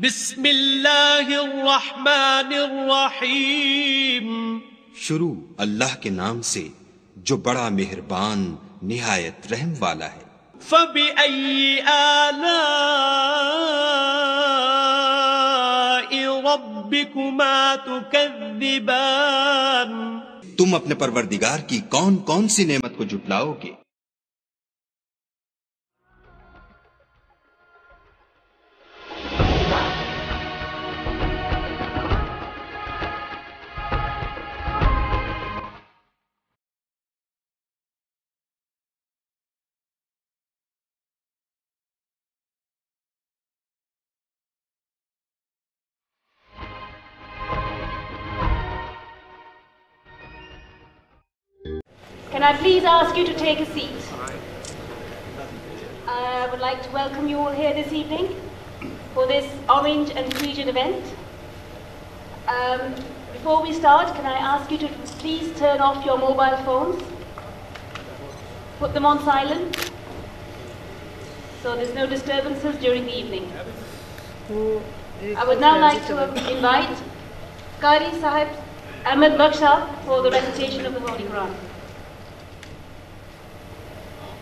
بسم اللہ الرحمن الرحیم۔ شروع اللہ کے نام سے جو بڑا مہربان نہایت رحم والا ہے۔ فَبِأَيِّ آلَاءِ رَبِّكُمَا تُكَذِّبَانِ تم اپنے پروردگار کی کون کون سی نعمت کو جھٹلاؤ گے؟ I please ask you to take a seat? I would like to welcome you all here this evening for this Orange and Frisian event. Um, before we start, can I ask you to please turn off your mobile phones? Put them on silent so there's no disturbances during the evening. I would now like to invite Qari Sahib Ahmed Baksha for the recitation of the Holy Quran.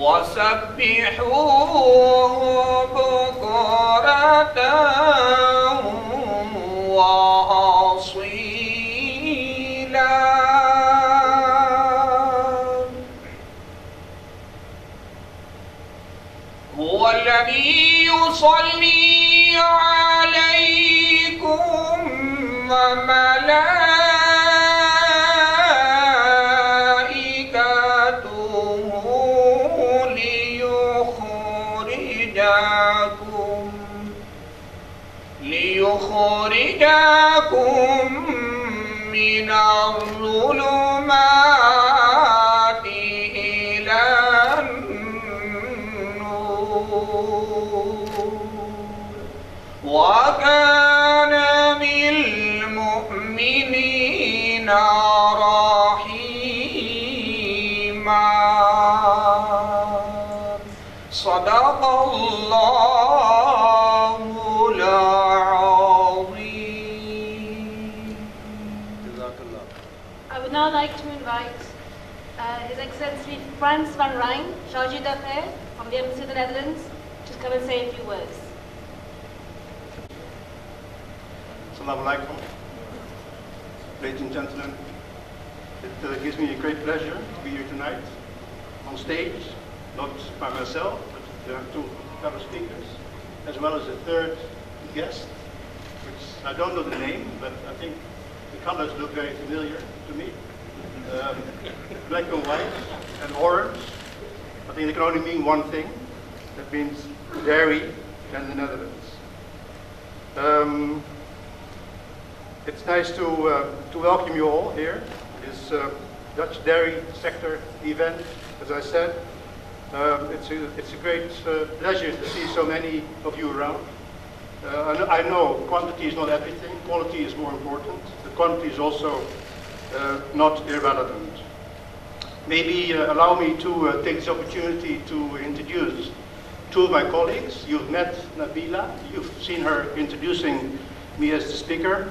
وسبحوه بكرة وأصيلا. هو الذي يصلي عليكم وملائكته ليخرجكم ليخرجكم من الظلمات. I would now like to invite uh, His Excellency Frans van Rijn, Chargé d'Affaires from the Embassy of the Netherlands, to come and say a few words. Assalamu alaikum. Ladies and gentlemen, it uh, gives me a great pleasure to be here tonight on stage, not by myself, but there are two fellow speakers, as well as a third guest, which I don't know the name, but I think the colors look very familiar to me. Um, black and white and orange. I think they can only mean one thing. That means dairy and the Netherlands. Um, it's nice to, uh, to welcome you all here. This uh, Dutch dairy sector event, as I said. Um, it's, a, it's a great uh, pleasure to see so many of you around. Uh, I, know, quantity is not everything, quality is more important. The quantity is also uh, not irrelevant. Maybe uh, allow me to uh, take this opportunity to introduce two of my colleagues. You've met Nabila, you've seen her introducing me as the speaker,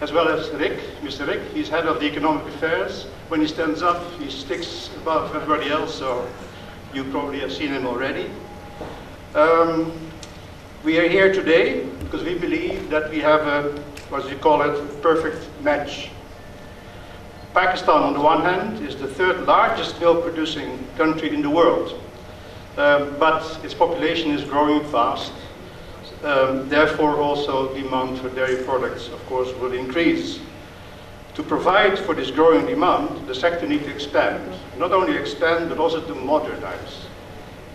as well as Rick, Mr. Rick. He's head of the economic affairs. When he stands up, he sticks above everybody else, so you probably have seen him already. Um, we are here today because we believe that we have a, what do you call it, perfect match. Pakistan, on the one hand, is the third largest milk producing country in the world. Um, but its population is growing fast. Um, therefore, also demand for dairy products, of course, will increase. To provide for this growing demand, the sector needs to expand. Not only expand, but also to modernize.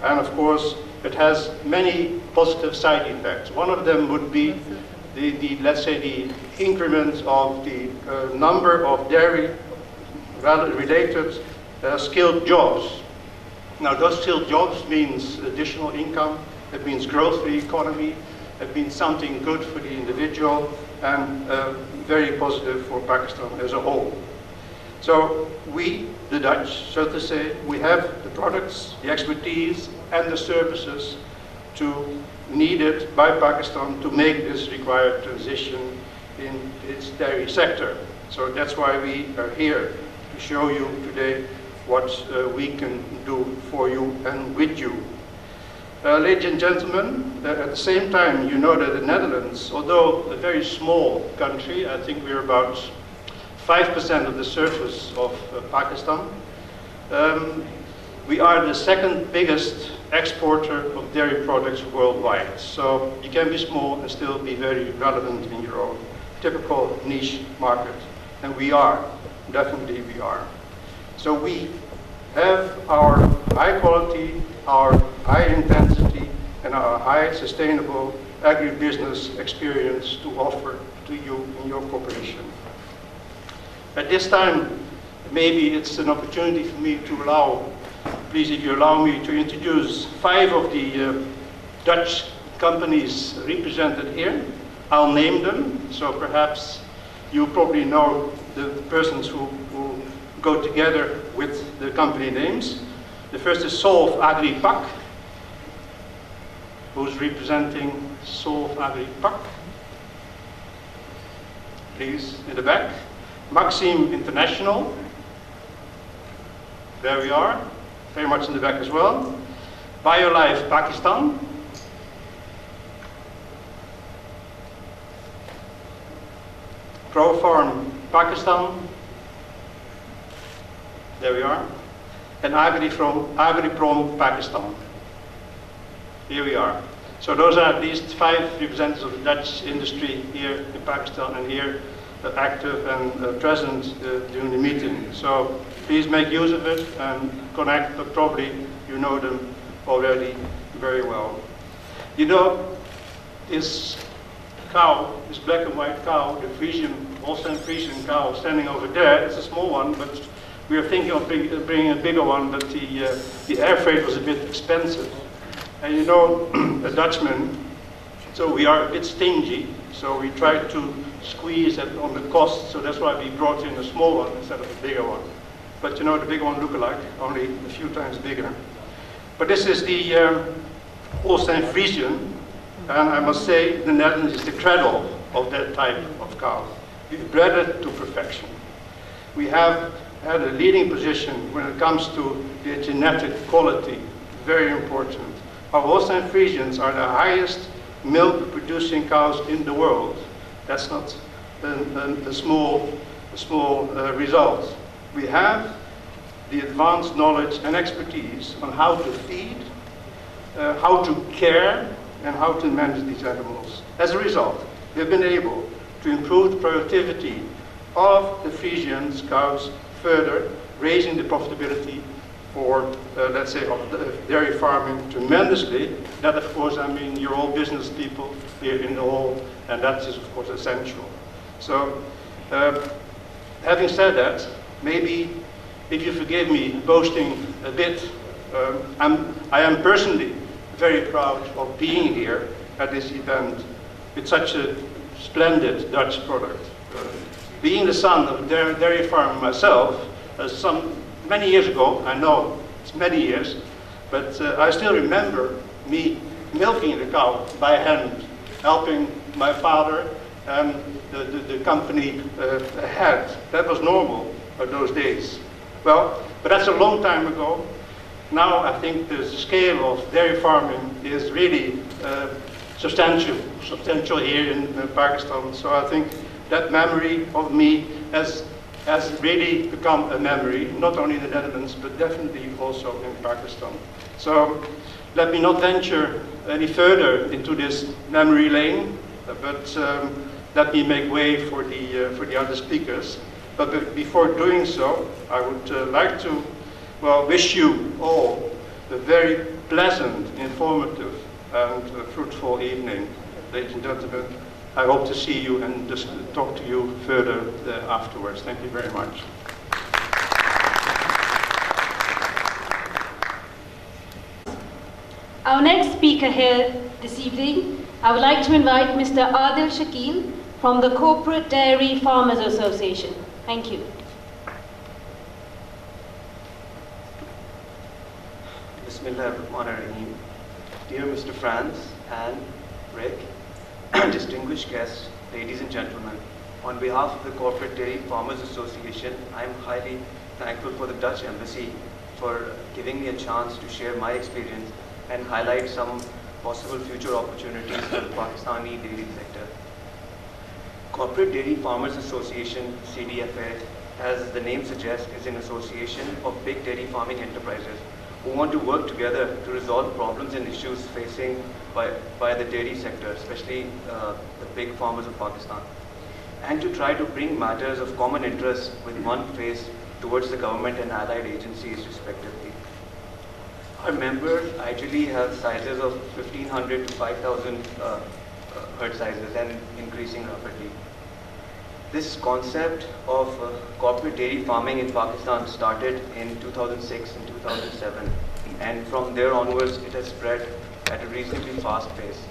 And of course, it has many positive side effects. One of them would be the, the let's say, the increment of the uh, number of dairy related uh, skilled jobs. Now, those skilled jobs means additional income, it means growth for the economy, it means something good for the individual, and uh, very positive for Pakistan as a whole. So we, the Dutch, so to say, we have the products, the expertise, and the services to needed by Pakistan to make this required transition in its dairy sector. So that's why we are here to show you today what uh, we can do for you and with you. Uh, ladies and gentlemen, uh, at the same time, you know that the Netherlands, although a very small country, I think we're about 5% of the surface of uh, Pakistan, um, we are the second biggest exporter of dairy products worldwide. So you can be small and still be very relevant in your own typical niche market. And we are, definitely we are. So we have our high quality, our high intensity, and our high sustainable agribusiness experience to offer to you in your cooperation. At this time, maybe it's an opportunity for me to allow, please if you allow me to introduce five of the uh, Dutch companies represented here. I'll name them, so perhaps you probably know the persons who, who go together with the company names. The first is Solve Agri Pak, who's representing Solve Agri Pak. Please, in the back. Maxim International. There we are, very much in the back as well. BioLife Pakistan. ProFarm Pakistan. There we are. And AgriProm, AgriProm Pakistan. Here we are. So those are at least five representatives of the Dutch industry here in Pakistan and here uh, active and uh, present uh, during the meeting. So please make use of it and connect, but probably you know them already very well. You know, this cow, this black and white cow, the Frisian, Holstein Frisian cow standing over there, it's a small one, but we were thinking of bring, bringing a bigger one, but the, uh, the air freight was a bit expensive. And you know, a Dutchman, so we are a bit stingy, so we tried to squeeze it on the cost, so that's why we brought in a small one instead of a bigger one. But you know, the bigger one look alike, only a few times bigger. But this is the um, Holstein Friesian, and I must say, the Netherlands is the cradle of that type of cow. We've bred it to perfection. We have had a leading position when it comes to the genetic quality, very important. Our Holstein Friesians are the highest milk producing cows in the world. That's not a, a, a small, a small uh, result. We have the advanced knowledge and expertise on how to feed, uh, how to care, and how to manage these animals. As a result, we have been able to improve the productivity of the Friesian cows further, raising the profitability for, uh, let's say, of dairy farming tremendously. That, of course, I mean, you're all business people here in the hall, and that is, of course, essential. So, uh, having said that, maybe, if you forgive me boasting a bit, um, I'm, I am personally very proud of being here at this event with such a splendid Dutch product. Uh, being the son of a dairy farmer myself, uh, some many years ago, I know it's many years, but uh, I still remember me milking the cow by hand, helping my father and the, the, the company uh, ahead. That was normal in those days. Well, but that's a long time ago. Now I think the scale of dairy farming is really uh, substantial, substantial here in uh, Pakistan. So I think that memory of me has has really become a memory, not only in the Netherlands, but definitely also in Pakistan. So let me not venture any further into this memory lane, but um, let me make way for the, uh, for the other speakers. But be- before doing so, I would uh, like to, well, wish you all a very pleasant, informative, and uh, fruitful evening, ladies and gentlemen. I hope to see you and just talk to you further uh, afterwards. Thank you very much. Our next speaker here this evening, I would like to invite Mr. Adil Shakil from the Corporate Dairy Farmers Association. Thank you. Bismillahirrahmanirrahim. Dear Mr. Frans, Anne, Rick, distinguished guests, ladies and gentlemen, on behalf of the Corporate Dairy Farmers Association, I am highly thankful for the Dutch Embassy for giving me a chance to share my experience and highlight some possible future opportunities for the Pakistani dairy sector. Corporate Dairy Farmers Association, CDFA, as the name suggests, is an association of big dairy farming enterprises who want to work together to resolve problems and issues facing by, by the dairy sector, especially uh, the big farmers of Pakistan, and to try to bring matters of common interest with one face towards the government and allied agencies respectively. Our members actually have sizes of 1500 to 5000 uh, uh, herd sizes and increasing rapidly. This concept of uh, corporate dairy farming in Pakistan started in 2006 and 2007 and from there onwards it has spread at a reasonably fast pace.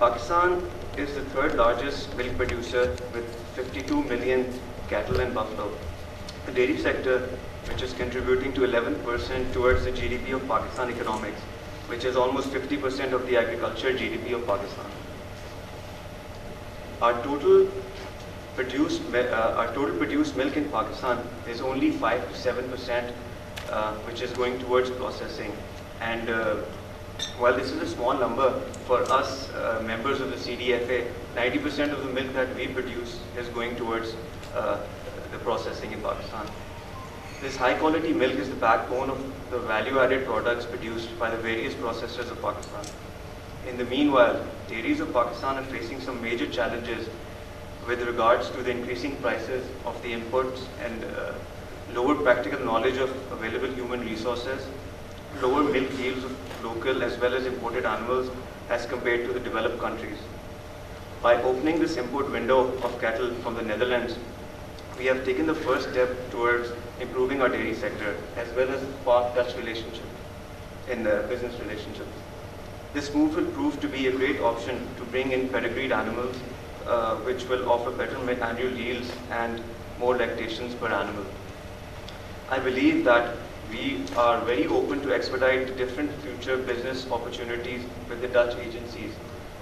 Pakistan is the third largest milk producer with 52 million cattle and buffalo. The dairy sector, which is contributing to 11% towards the GDP of Pakistan economics, which is almost 50% of the agriculture GDP of Pakistan. Our total produced, uh, our total produced milk in Pakistan is only 5 to 7%, uh, which is going towards processing. And uh, while this is a small number, for us uh, members of the CDFA, 90% of the milk that we produce is going towards uh, the processing in Pakistan. This high quality milk is the backbone of the value added products produced by the various processors of Pakistan. In the meanwhile, dairies of Pakistan are facing some major challenges with regards to the increasing prices of the inputs and uh, lower practical knowledge of available human resources, lower milk yields of local as well as imported animals as compared to the developed countries. By opening this import window of cattle from the Netherlands, we have taken the first step towards improving our dairy sector as well as the Pak-Dutch relationship in the business relationship. This move will prove to be a great option to bring in pedigreed animals uh, which will offer better annual yields and more lactations per animal. I believe that we are very open to expedite different future business opportunities with the Dutch agencies,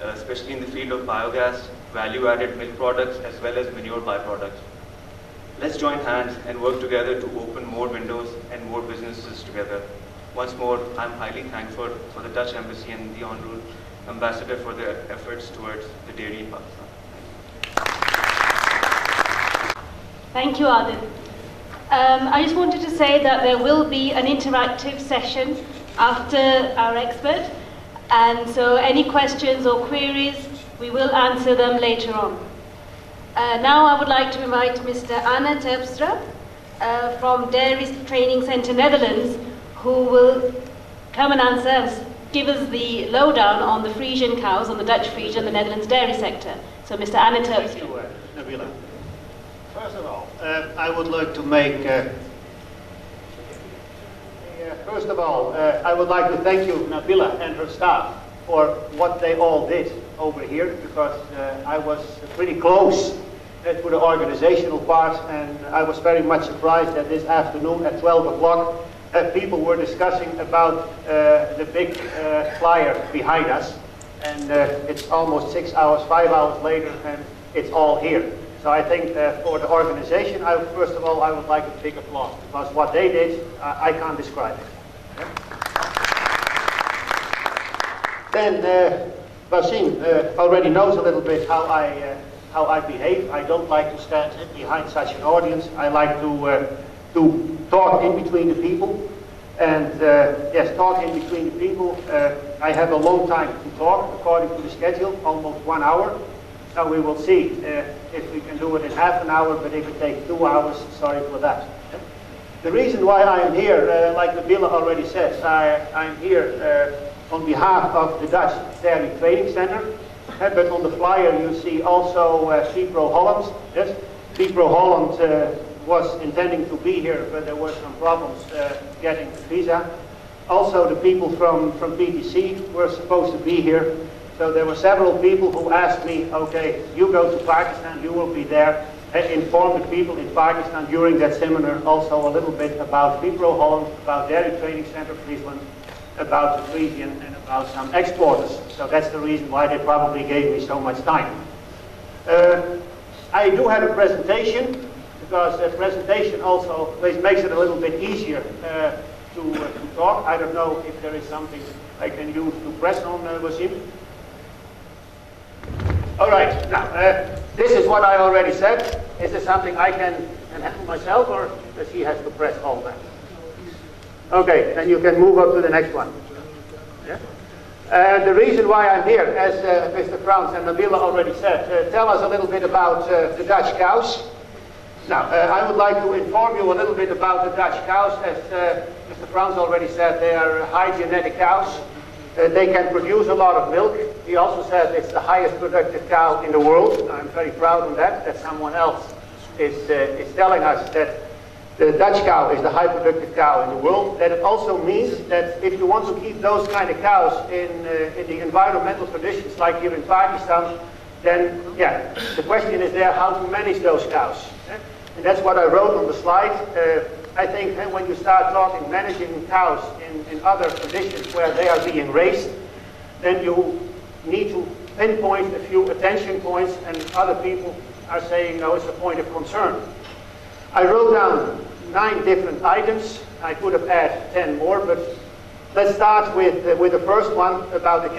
uh, especially in the field of biogas, value-added milk products, as well as manure byproducts. Let's join hands and work together to open more windows and more businesses together. Once more, I'm highly thankful for the Dutch Embassy and the Honorable Ambassador for their efforts towards the dairy in Pakistan. Thank you, Adil. Um, I just wanted to say that there will be an interactive session after our expert, and so any questions or queries, we will answer them later on. Uh, now I would like to invite Mr. Anne Terpstra uh, from Dairy Training Centre Netherlands, who will come and answer give us the lowdown on the Frisian cows, on the Dutch Frisian the Netherlands dairy sector. So Mr. Anne Terpstra. First of all, uh, I would like to make. Uh, uh, first of all, uh, I would like to thank you, Nabila, and her staff for what they all did over here, because uh, I was pretty close uh, to the organizational part, and I was very much surprised that this afternoon at 12 o'clock, people were discussing about the big flyer behind us, and it's almost six hours, five hours later, and it's all here. So I think uh, for the organization, I, first of all, I would like a big applause because what they did, uh, I can't describe it. Then uh, Wasim uh, already knows a little bit how I uh, how I behave. I don't like to stand behind such an audience. I like to uh, to talk in between the people. And uh, yes, talk in between the people. Uh, I have a long time to talk according to the schedule, almost one hour. So we will see uh, if we can do it in half an hour, but if it takes two hours, sorry for that. The reason why I am here, uh, like Nabila already said, I, I'm here uh, on behalf of the Dutch Dairy Training Center. Uh, but on the flyer you see also uh, Holland. Yes, Veepro Holland uh, was intending to be here, but there were some problems uh, getting the visa. Also, the people from, from PTC were supposed to be here. So there were several people who asked me, okay, you go to Pakistan, you will be there. Inform the people in Pakistan during that seminar also a little bit about Veepro Holland, about Dairy Training Center Friesland, about the Frisian, and about some exporters. So that's the reason why they probably gave me so much time. Uh, I do have a presentation, because the presentation also makes it a little bit easier uh, to, uh, to talk. I don't know if there is something I can use to press on, uh, Wasim. All right, now, uh, this is what I already said. Is this something I can, handle myself, or does he have to press all that? Okay, then you can move up to the next one. Yeah? Uh, the reason why I'm here, as uh, Mr. Frans and Nabila already said, uh, tell us a little bit about uh, the Dutch cows. Now, uh, I would like to inform you a little bit about the Dutch cows. As uh, Mr. Frans already said, they are high genetic cows. Uh, they can produce a lot of milk. He also said it's the highest productive cow in the world. I'm very proud of that, that someone else is, uh, is telling us that the Dutch cow is the high productive cow in the world, that it also means that if you want to keep those kind of cows in, uh, in the environmental conditions like here in Pakistan, then yeah, the question is there how to manage those cows. And that's what I wrote on the slide. Uh, I think that when you start talking managing cows in, in other conditions where they are being raised, then you need to pinpoint a few attention points and other people are saying, no, it's a point of concern. I wrote down nine different items. I could have added 10 more, but let's start with, uh, with the first one about the